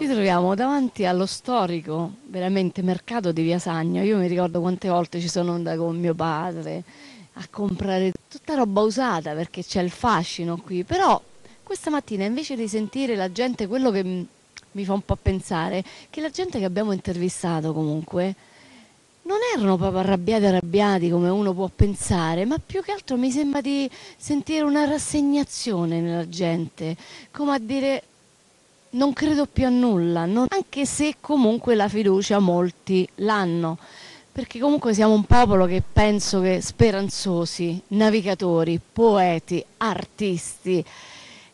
Ci troviamo davanti allo storico, veramente, mercato di Via Sagno. Io mi ricordo quante volte ci sono andata con mio padre a comprare tutta roba usata perché c'è il fascino qui. Però questa mattina invece di sentire la gente, quello che mi fa un po' pensare, che la gente che abbiamo intervistato comunque non erano proprio arrabbiati arrabbiati come uno può pensare, ma più che altro mi sembra di sentire una rassegnazione nella gente, come a dire non credo più a nulla, non, anche se comunque la fiducia molti l'hanno, perché comunque siamo un popolo che penso che speranzosi, navigatori, poeti, artisti,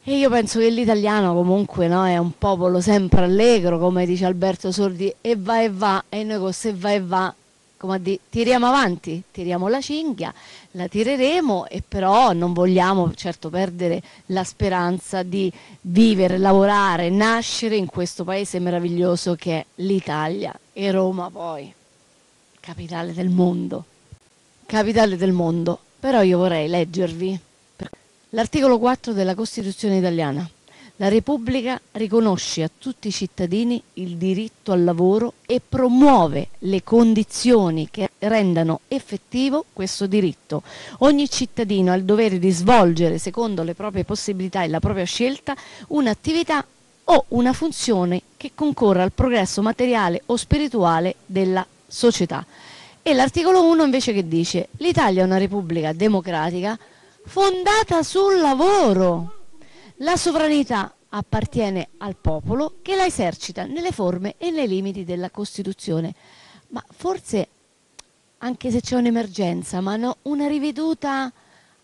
e io penso che l'italiano comunque no, è un popolo sempre allegro, come dice Alberto Sordi, e va e va, e noi con se va e va come a dire, tiriamo avanti, tiriamo la cinghia, la tireremo e però non vogliamo certo perdere la speranza di vivere, lavorare, nascere in questo paese meraviglioso che è l'Italia e Roma poi, capitale del mondo, capitale del mondo. Però io vorrei leggervi l'articolo 4 della Costituzione italiana. La Repubblica riconosce a tutti i cittadini il diritto al lavoro e promuove le condizioni che rendano effettivo questo diritto. Ogni cittadino ha il dovere di svolgere, secondo le proprie possibilità e la propria scelta, un'attività o una funzione che concorra al progresso materiale o spirituale della società. E l'articolo 1 invece che dice l'Italia è una repubblica democratica fondata sul lavoro. La sovranità appartiene al popolo che la esercita nelle forme e nei limiti della Costituzione. Ma forse, anche se c'è un'emergenza, ma no, una riveduta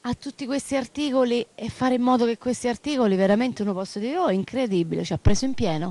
a tutti questi articoli e fare in modo che questi articoli veramente uno possa dire oh è incredibile, ci ha preso in pieno.